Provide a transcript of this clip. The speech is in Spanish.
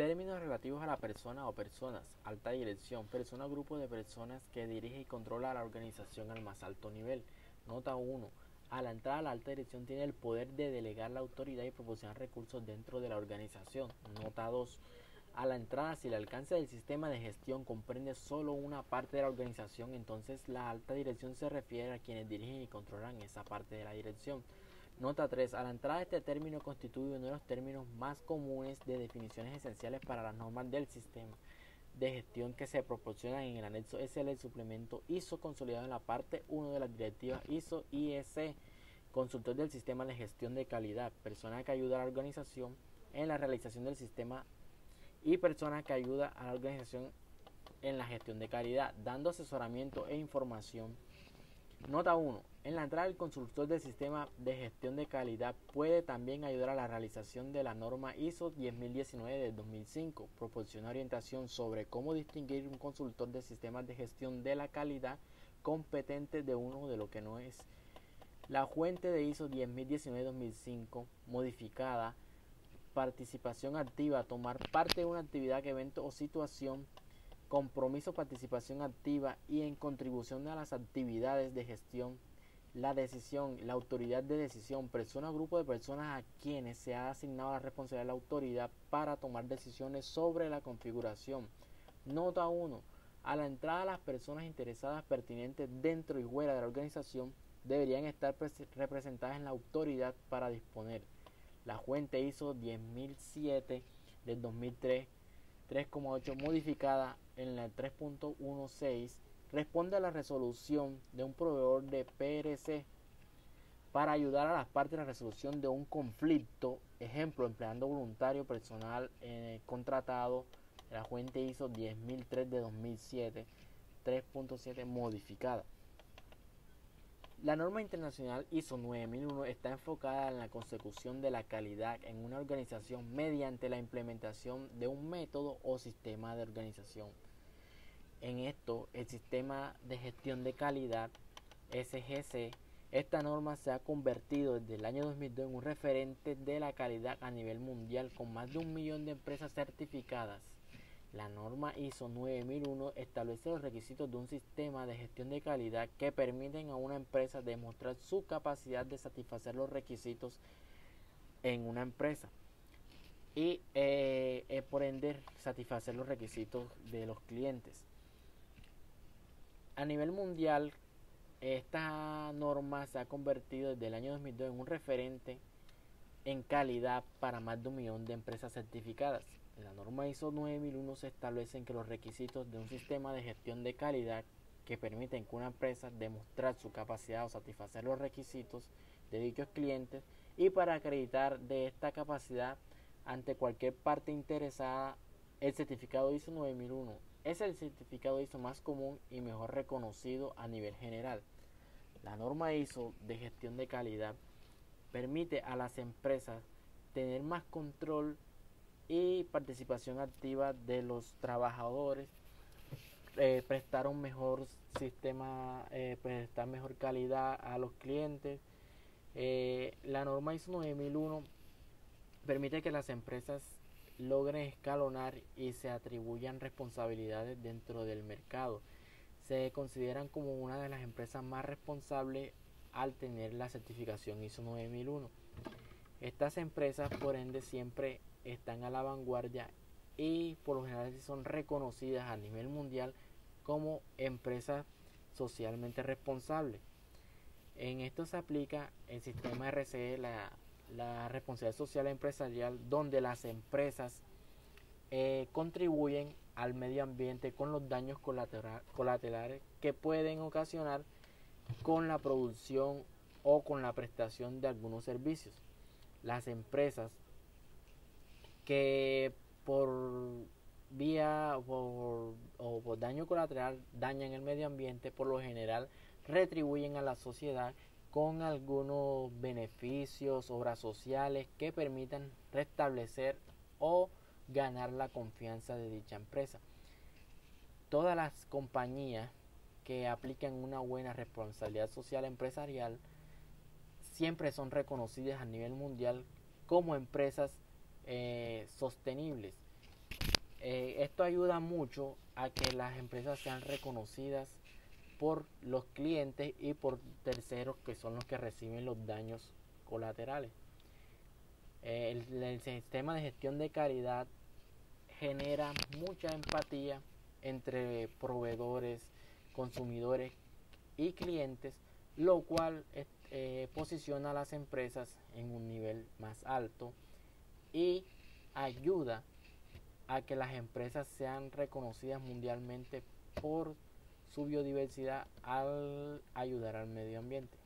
Términos relativos a la persona o personas. Alta dirección. Persona o grupo de personas que dirige y controla la organización al más alto nivel. Nota 1. A la entrada, la alta dirección tiene el poder de delegar la autoridad y proporcionar recursos dentro de la organización. Nota 2. A la entrada, si el alcance del sistema de gestión comprende solo una parte de la organización, entonces la alta dirección se refiere a quienes dirigen y controlan esa parte de la dirección. Nota 3. A la entrada este término constituye uno de los términos más comunes de definiciones esenciales para las normas del sistema de gestión que se proporcionan en el anexo SL suplemento ISO consolidado en la parte 1 de las directivas ISO IEC, consultor del sistema de gestión de calidad, persona que ayuda a la organización en la realización del sistema y persona que ayuda a la organización en la gestión de calidad, dando asesoramiento e información. Nota 1. En la entrada, el consultor del sistema de gestión de calidad puede también ayudar a la realización de la norma ISO 10019 de 2005. Proporciona orientación sobre cómo distinguir un consultor de sistemas de gestión de la calidad competente de uno de lo que no es. La fuente de ISO 10019-2005 modificada participación activa, tomar parte en una actividad, evento o situación, compromiso, participación activa y en contribución a las actividades de gestión, la decisión, la autoridad de decisión, persona o grupo de personas a quienes se ha asignado la responsabilidad de la autoridad para tomar decisiones sobre la configuración. Nota 1. A la entrada las personas interesadas pertinentes dentro y fuera de la organización deberían estar representadas en la autoridad para disponer la fuente ISO 10007 del 2003 3,8 modificada en la 3.16 responde a la resolución de un proveedor de PRC para ayudar a las partes en la resolución de un conflicto, ejemplo, empleando voluntario personal eh, contratado, la fuente ISO 10003 de 2007, 3.7 modificada. La norma internacional ISO 9001 está enfocada en la consecución de la calidad en una organización mediante la implementación de un método o sistema de organización. En esto, el sistema de gestión de calidad SGC, esta norma se ha convertido desde el año 2002 en un referente de la calidad a nivel mundial con más de un millón de empresas certificadas la norma ISO 9001 establece los requisitos de un sistema de gestión de calidad que permiten a una empresa demostrar su capacidad de satisfacer los requisitos en una empresa y eh, eh, por ende satisfacer los requisitos de los clientes. A nivel mundial, esta norma se ha convertido desde el año 2002 en un referente en calidad para más de un millón de empresas certificadas. La norma ISO 9001 se establecen que los requisitos de un sistema de gestión de calidad que permiten que una empresa demostrar su capacidad o satisfacer los requisitos de dichos clientes y para acreditar de esta capacidad ante cualquier parte interesada el certificado ISO 9001 es el certificado ISO más común y mejor reconocido a nivel general. La norma ISO de gestión de calidad permite a las empresas tener más control y participación activa de los trabajadores, eh, prestar un mejor sistema, eh, prestar mejor calidad a los clientes. Eh, la norma ISO 9001 permite que las empresas logren escalonar y se atribuyan responsabilidades dentro del mercado. Se consideran como una de las empresas más responsables al tener la certificación ISO 9001. Estas empresas, por ende, siempre están a la vanguardia y por lo general son reconocidas a nivel mundial como empresas socialmente responsables. En esto se aplica el sistema RCE, la, la responsabilidad social empresarial, donde las empresas eh, contribuyen al medio ambiente con los daños colaterales que pueden ocasionar con la producción o con la prestación de algunos servicios. Las empresas que por vía o por daño colateral dañan el medio ambiente, por lo general retribuyen a la sociedad con algunos beneficios, obras sociales que permitan restablecer o ganar la confianza de dicha empresa. Todas las compañías que aplican una buena responsabilidad social empresarial siempre son reconocidas a nivel mundial como empresas eh, sostenibles. Eh, esto ayuda mucho a que las empresas sean reconocidas por los clientes y por terceros que son los que reciben los daños colaterales. Eh, el, sistema de gestión de calidad genera mucha empatía entre proveedores, consumidores y clientes, lo cual eh, posiciona a las empresas en un nivel más alto y ayuda a que las empresas sean reconocidas mundialmente por su biodiversidad al ayudar al medio ambiente.